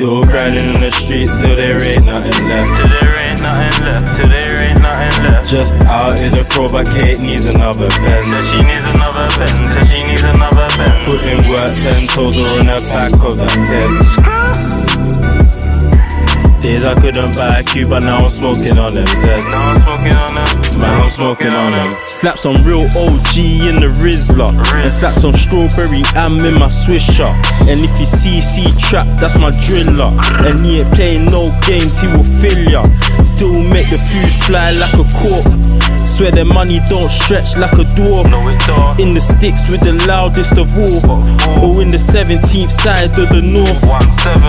Still grinding in the streets, still there ain't nothing left. Till there ain't nothing left, till there ain't nothing left. Just out in the pro, but Kate needs another Said Benz. she needs another pen, said she needs another pen. Put in work, ten toes or in a pack of that ten. Days I couldn't buy a cube, but now I'm smoking on them Zeds. Now I'm smoking on them. Man, I'm smoking on them. Slap some real OG in the Rizla And slap some strawberry am in my Swisher And if you see C trap, that's my driller And he ain't playing no games, he will fill ya Still the food fly like a cork Swear the money don't stretch like a dwarf. No. In the sticks with the loudest of all Or in the 17th side of the north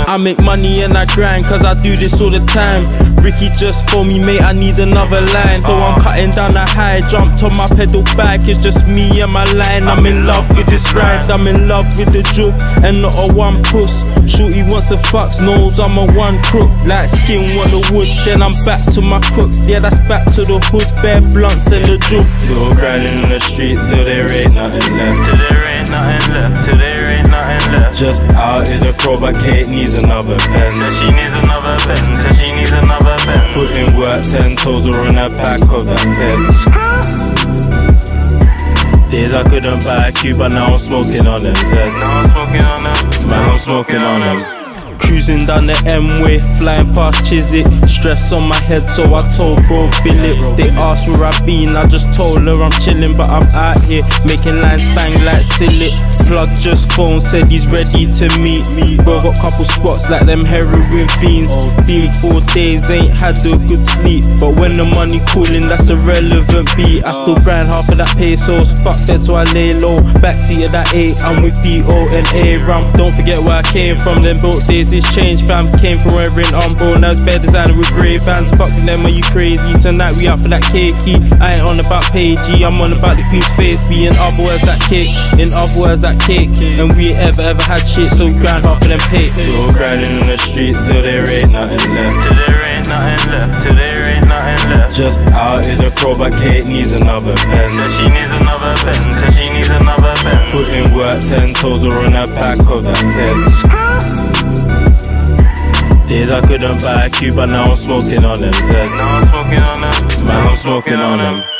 I make money and I grind cause I do this all the time. Ricky just told me, mate, I need another line. Though I'm cutting down the high, jumped on my pedal bike. It's just me and my line. I'm in love with this ride, I'm in love with the jug and not a one puss. Shorty wants the fucks, knows I'm a one crook. Like skin want the wood, then I'm back to my crooks. Yeah, that's back to the hood, bare blunts and the jug. Still grinding on the streets, still there ain't nothing left. Till there ain't nothing left, till there ain't nothing left. Just out in the pro, but Kate needs another Said Benz. she needs another pen, said she needs another pen. Put in work, ten toes or in a pack of that ten. Days I couldn't buy a cube, but now I'm smoking on them Zeds. Now I'm smoking on them. Man, I'm smoking on them. Cruising down the M-way, flying past Chiswick. Stress on my head, so I told bro it They asked where I been, I just told her I'm chilling But I'm out here, making lines bang like silly. Plug just phone, said he's ready to meet me. Bro got couple spots like them heroin fiends. Been four days, ain't had a good sleep. But when the money cooling, that's a relevant beat. I still grind half of that pesos, fuck that so I lay low. Backseat of that 8, I'm with D-O and A-Ram don't forget where I came from. Them built days, it's changed fam Came from wearing Umbro, now it's bare designer with grey fans Fuck them, are you crazy? Tonight we out for that cakey I ain't on about pagey, I'm on about the queen's face Be in other words that cake, in other words that cake And we ain't ever ever had shit, so we grind half of them papes Still grinding in the streets, still there ain't nothing left. Till there ain't nothing left, till there ain't nothing left. Just out in the pro, but Kate needs another Said Benz. she needs another pen, said she needs another pen. Put in work, ten toes or in a pack of that ten. Days I couldn't buy a cube, but now I'm smoking on them Zeds. Now I'm smoking on them. Man, I'm smoking on them.